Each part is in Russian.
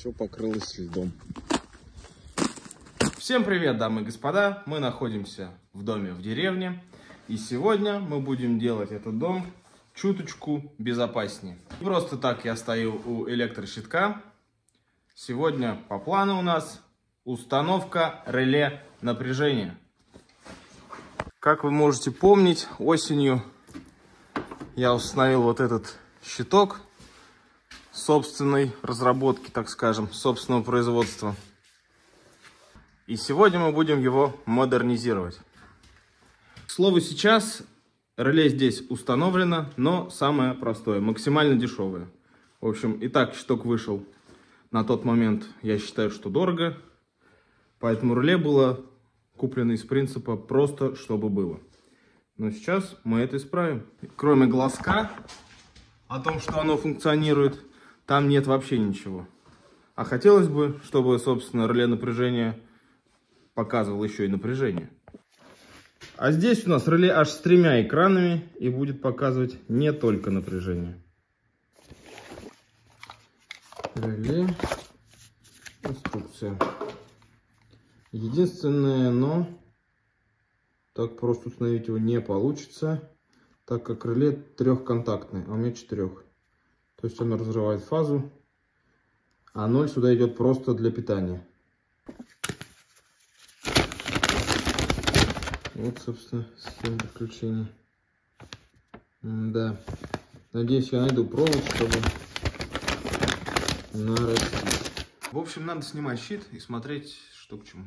все покрылось льдом. Всем привет, дамы и господа! Мы находимся в доме в деревне. И сегодня мы будем делать этот дом чуточку безопаснее. Просто так я стою у электрощитка. Сегодня по плану у нас установка реле напряжения. Как вы можете помнить, осенью я установил вот этот щиток собственной разработки, так скажем, собственного производства. И сегодня мы будем его модернизировать. К слову, сейчас реле здесь установлено, но самое простое, максимально дешевое. В общем, и так щиток вышел на тот момент, я считаю, что дорого. Поэтому реле было куплено из принципа просто, чтобы было. Но сейчас мы это исправим. Кроме глазка, о том, что оно функционирует, там нет вообще ничего. А хотелось бы, чтобы, собственно, реле напряжения показывал еще и напряжение. А здесь у нас реле аж с тремя экранами и будет показывать не только напряжение. Реле. Инструкция. Единственное, но так просто установить его не получится, так как реле трехконтактное, а у меня четырех. То есть оно разрывает фазу, а 0 сюда идет просто для питания. Вот, собственно, схема подключения. Да. Надеюсь, я найду провод, чтобы нарастить. В общем, надо снимать щит и смотреть, что к чему.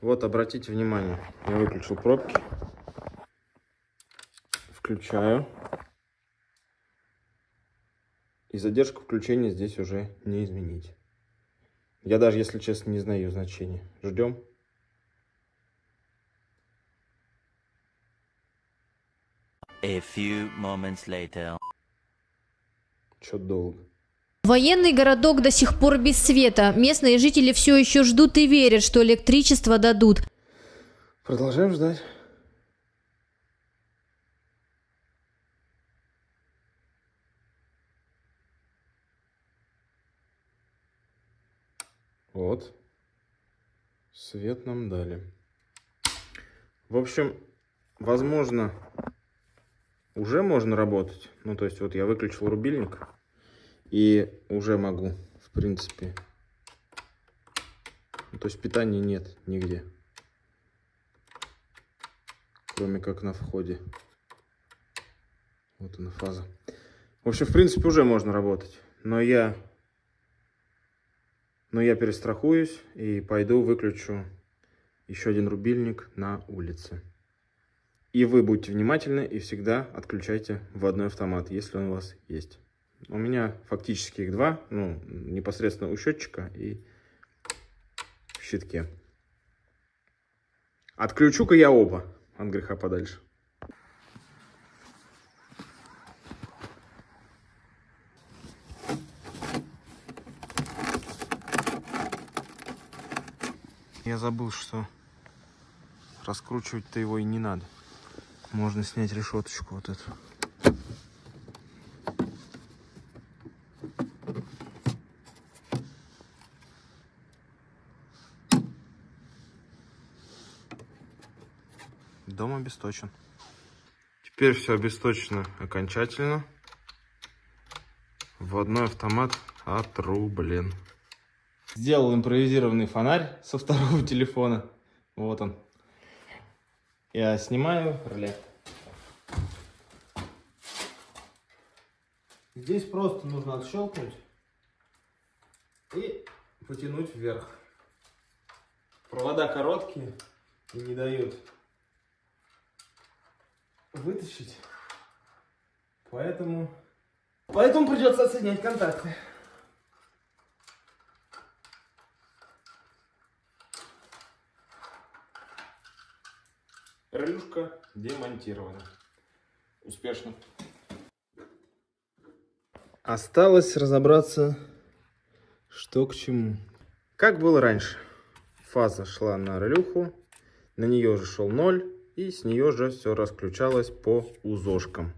Вот, обратите внимание, я выключил пробки. Включаю. И задержку включения здесь уже не изменить. Я даже, если честно, не знаю ее значения. Ждем. A few moments later. Что долго. Военный городок до сих пор без света. Местные жители все еще ждут и верят, что электричество дадут. Продолжаем ждать. Вот. Свет нам дали. В общем, возможно, уже можно работать. Ну, то есть, вот я выключил рубильник. И уже могу, в принципе. Ну, то есть, питания нет нигде. Кроме как на входе. Вот она фаза. В общем, в принципе, уже можно работать. Но я но я перестрахуюсь и пойду выключу еще один рубильник на улице. И вы будьте внимательны и всегда отключайте вводной автомат, если он у вас есть. У меня фактически их два, ну, непосредственно у счетчика и в щитке. Отключу-ка я оба от греха подальше. Я забыл, что раскручивать-то его и не надо. Можно снять решеточку вот эту. Дом обесточен. Теперь все обесточено окончательно. Вводной автомат отрублен. Сделал импровизированный фонарь со второго телефона. Вот он. Я снимаю реле. Здесь просто нужно отщелкнуть и потянуть вверх. Провода короткие и не дают вытащить. Поэтому... Поэтому придется отсоединять контакты. Релюшка демонтирована. Успешно. Осталось разобраться, что к чему. Как было раньше. Фаза шла на релюху, на нее же шел ноль и с нее же все расключалось по узошкам.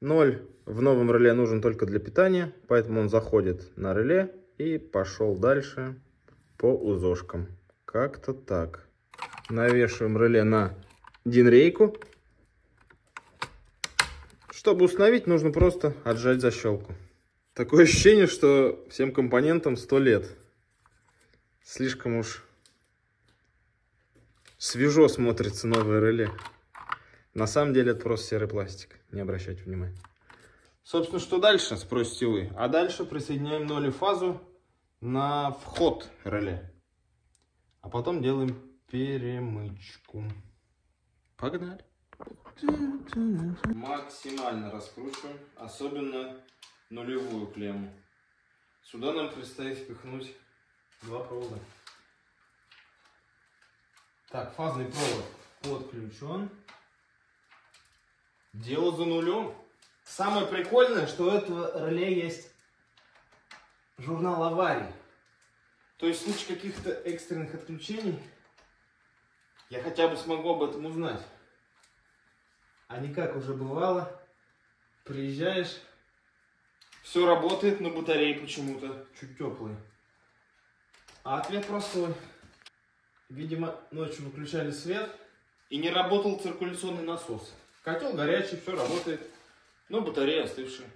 0 в новом реле нужен только для питания, поэтому он заходит на реле и пошел дальше по узошкам. Как-то так. Навешиваем реле на динрейку. Чтобы установить, нужно просто отжать защелку. Такое ощущение, что всем компонентам 100 лет. Слишком уж свежо смотрится новое реле. На самом деле это просто серый пластик. Не обращайте внимания. Собственно, что дальше, спросите вы? А дальше присоединяем нули фазу на вход реле. А потом делаем перемычку. Погнали. Максимально раскручиваем, особенно нулевую клемму. Сюда нам предстоит впихнуть два провода. Так, фазный провод подключен. Дело за нулем. Самое прикольное, что у этого реле есть журнал аварий. То есть в случае каких-то экстренных отключений я хотя бы смогу об этом узнать. А не как уже бывало, приезжаешь, все работает, но батареи почему-то чуть теплые. А ответ простой. Видимо, ночью выключали свет и не работал циркуляционный насос. Котел горячий, все работает, но батарея остывшая.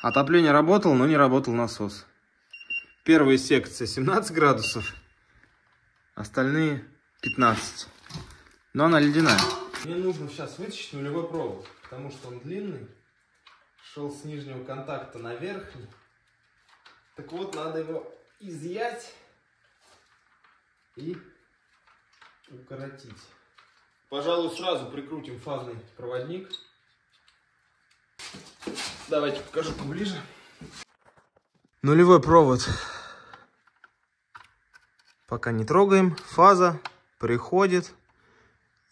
Отопление работало, но не работал насос. Первая секция 17 градусов, остальные 15. Но она ледяная. Мне нужно сейчас вытащить нулевой провод, потому что он длинный. Шел с нижнего контакта на верхний. Так вот, надо его изъять и укоротить. Пожалуй, сразу прикрутим фазный проводник. Давайте покажу поближе. Нулевой провод. Пока не трогаем. Фаза приходит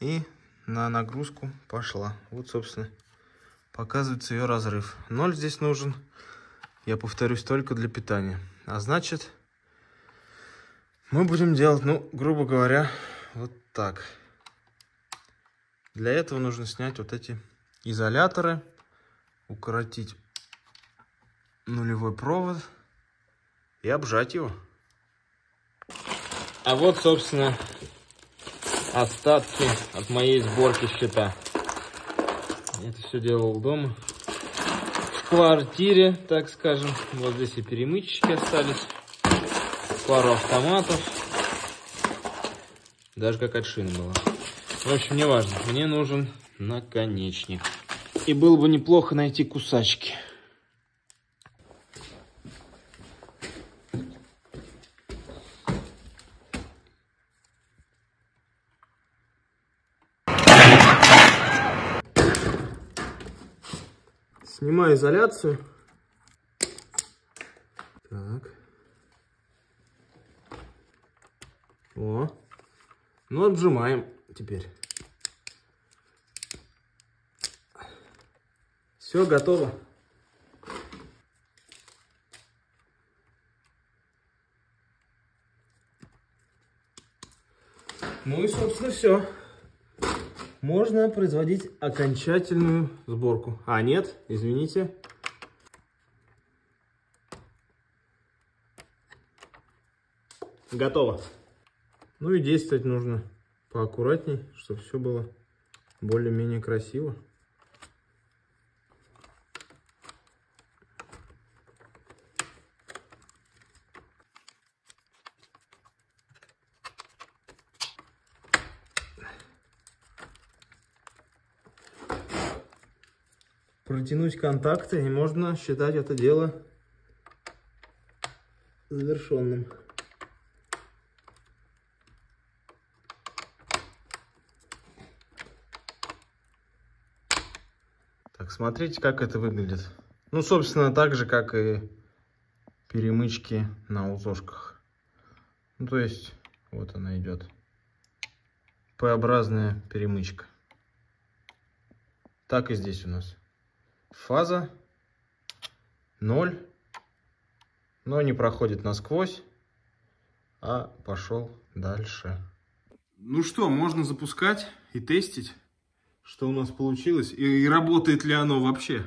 и на нагрузку пошла. Вот, собственно, показывается ее разрыв. Ноль здесь нужен, я повторюсь, только для питания. А значит, мы будем делать, ну, грубо говоря, вот так. Для этого нужно снять вот эти изоляторы, укоротить нулевой провод и обжать его. А вот, собственно, остатки от моей сборки щита. Это все делал дома. В квартире, так скажем. Вот здесь и перемычки остались. Пару автоматов. Даже какая-то шина была. В общем, не важно. Мне нужен наконечник. И было бы неплохо найти кусачки. Снимаю изоляцию. Так. О. Ну, отжимаем теперь. Все, готово. Ну и, собственно, все. Можно производить окончательную сборку. А, нет, извините. Готово. Ну и действовать нужно поаккуратней, чтобы все было более-менее красиво. протянуть контакты, и можно считать это дело завершенным. Так, смотрите, как это выглядит. Ну, собственно, так же, как и перемычки на узошках. Ну, то есть, вот она идет. П-образная перемычка. Так и здесь у нас. Фаза 0, но не проходит насквозь, а пошел дальше. Ну что, можно запускать и тестить, что у нас получилось, и, и работает ли оно вообще.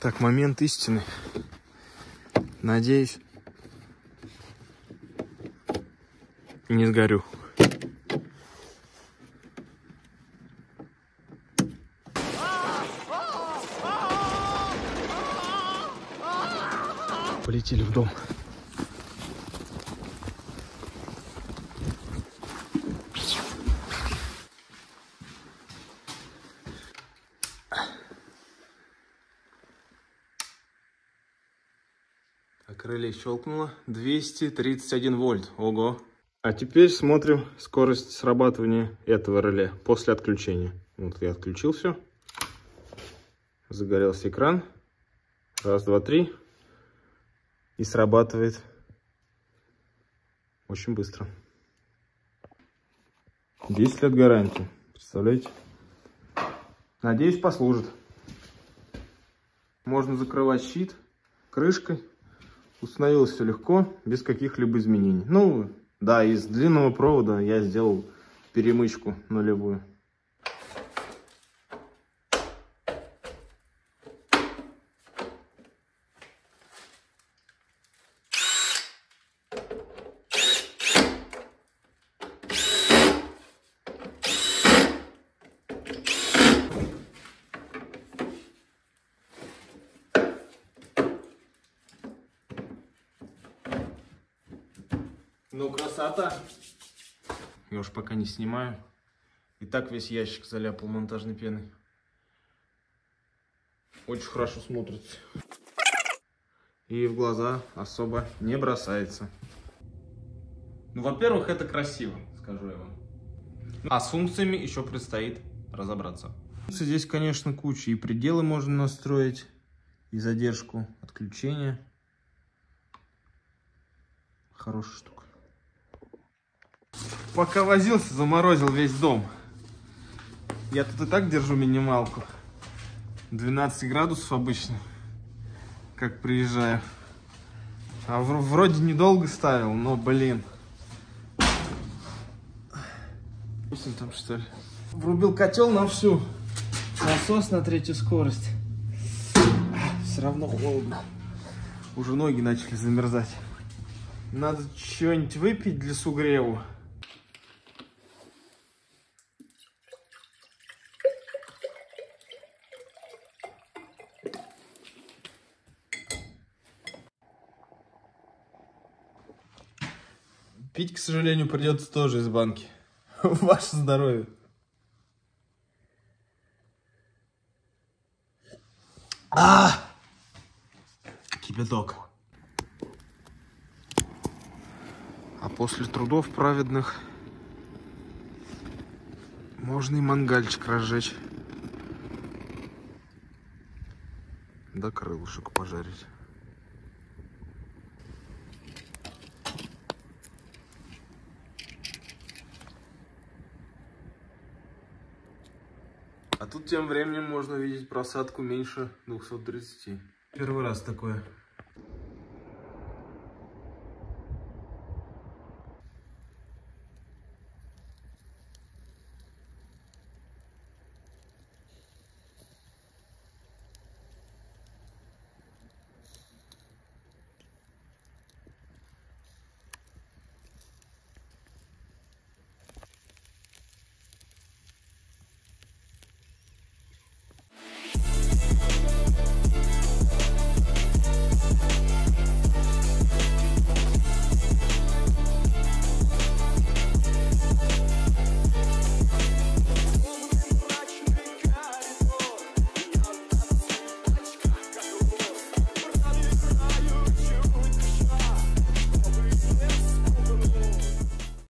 Так, момент истины. Надеюсь, не сгорю. Полетели в дом. Так, реле щелкнуло. 231 вольт. Ого. А теперь смотрим скорость срабатывания этого реле после отключения. Вот я отключил все. Загорелся экран. Раз, два, три. И срабатывает очень быстро. 10 лет гарантии. Представляете? Надеюсь, послужит. Можно закрывать щит крышкой. Установилось все легко, без каких-либо изменений. Ну, да, из длинного провода я сделал перемычку нулевую. Ну, красота. Я уж пока не снимаю. И так весь ящик заляпал монтажной пеной. Очень хорошо смотрится. И в глаза особо не бросается. Ну, во-первых, это красиво, скажу я вам. А с функциями еще предстоит разобраться. Здесь, конечно, куча. И пределы можно настроить, и задержку отключения. Хорошая штука. Пока возился, заморозил весь дом. Я тут и так держу минималку. 12 градусов обычно, как приезжаю. А вроде недолго ставил, но, блин. Вкусно там, что ли? Врубил котел на всю. Насос на третью скорость. Все равно холодно. Уже ноги начали замерзать. Надо что-нибудь выпить для сугреву. К сожалению, придется тоже из банки. Ваше здоровье. А! Кипяток. А после трудов праведных можно и мангальчик разжечь. Да крылышек пожарить. А тут тем временем можно увидеть просадку меньше 230. Первый раз такое